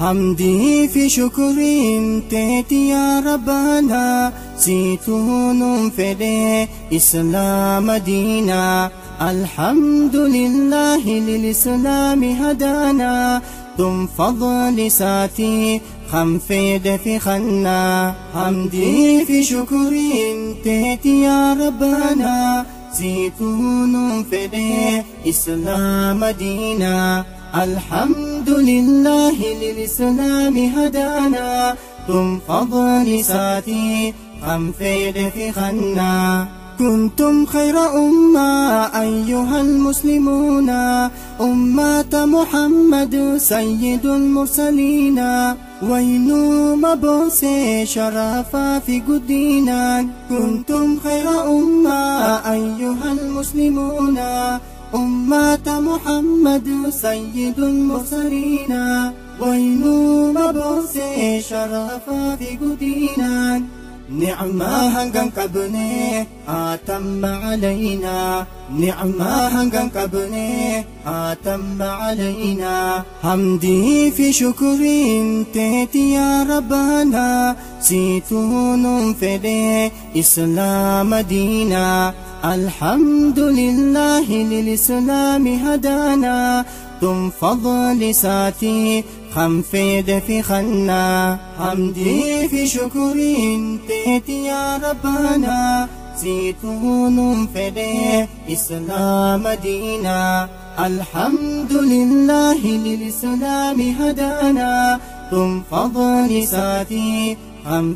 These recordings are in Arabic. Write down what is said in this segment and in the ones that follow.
حمدي في شكر تيتي يا ربنا سيتون فدي إسلام دينا. الحمد لله للإسلام هدانا ثم فضل ساتي خم في خنا. حمدي في شكر تيتي يا ربنا زيتون فدي إسلام دينا. الحمد لله للإسلام هدانا ثم فضل ساتي خم في خنا كنتم خير أمة أيها المسلمون أمة محمد سيد المرسلين. وينو مبوسي شرفا في قدينا. كنتم خير أمة أيها المسلمون. أمة محمد سيد المرسلين وينو مبوسي شرفا في قدينا. نعمة هنغن كبني آتم علينا. نعمة هنغن كبني آتم علينا. حمدي في شكر تيتي يا ربنا. سيتون فدي إسلام دينا. الحمد لله للإسلام هدانا. ثم فضل ساتي خم في خنا حمدي في شكر تيتي يا ربنا زيتون فدي إسلام دينا. الحمد لله للإسلام هدانا ثم فضل ساتي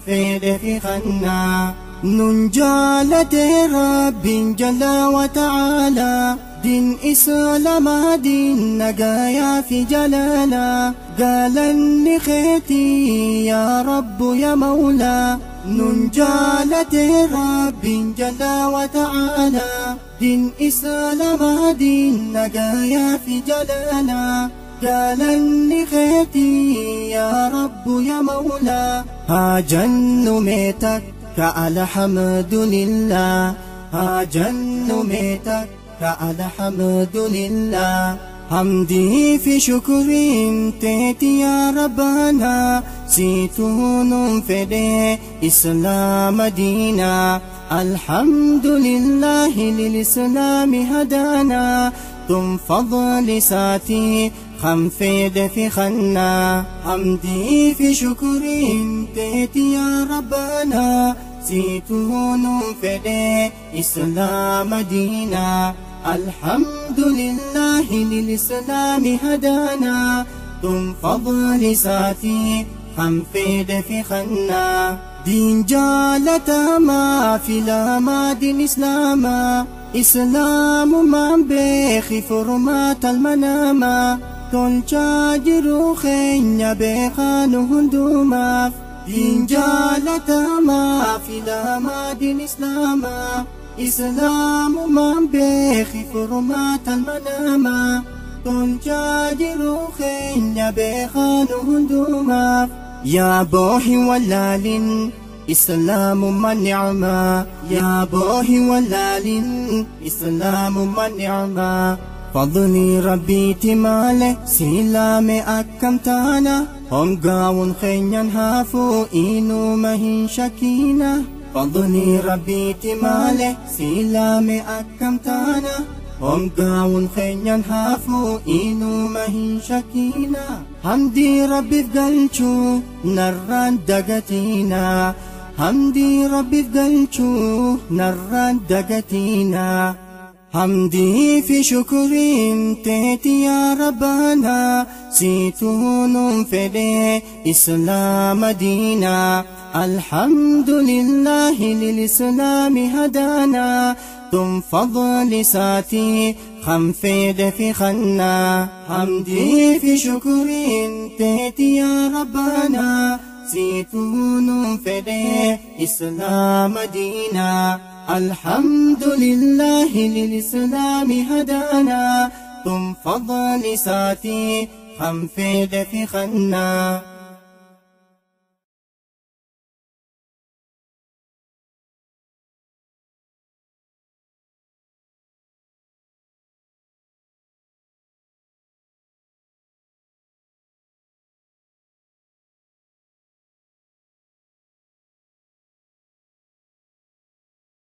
فيد في خنا ننجالة رب جل وتعالى دين إسلام دين نجايا في جلالا. قال النخيتي يا رب يا مولا. ننجالة رب جل وتعالى. دين إسلام دين نجايا في جلالا. قال النخيتي يا رب يا مولا. هاجن ميتك كألحمد لله. هاجن ميتك كالحمد لله. حمدي في شكر تيتي يا ربنا. سيتون فدي إسلام دينا. الحمد لله للإسلام هدانا. ثم فضل ساتي خم فيد في خنا حمدي في شكر تيتي يا ربنا. زيتون فدي إسلام دينا. الحمد لله للإسلام هدانا. ثم فضل ساتي خم فيد في خنا. دين جالة ما في لما دين إسلاما إسلام ما بيخي فرمات المنامة تلچا جرو خينيا بيخانو هندوما دين جالة ما في لما دين إسلام ما بيخي فرمات المنامة تلچا جرو خينيا بيخانو هندوما يا بوحي ولال إسلام من نعمة يا بوحي ولال إسلام من نعمة فضلي ربي تمالي سلام أكم تانا هم قاون خينيان هافو إنو مهين شكينة فضلي ربي تمالي سلام أكم تانا هم قاون خينيان هافو إنو مهين شكينة حمدي ربي فقلشو نران دقتينا حمدي ربي فقلشو نران دقتينا حمدي في شكر تيتي يا ربنا سيتون فدي إسلام دينا. الحمد لله للإسلام هدانا ثم فضل ساتي خم فيد في خنا حمدي في شكر تيتي يا ربنا زيتون فدي إسلام دينا. الحمد لله للإسلام هدانا ثم فضل ساتي فيد في خنا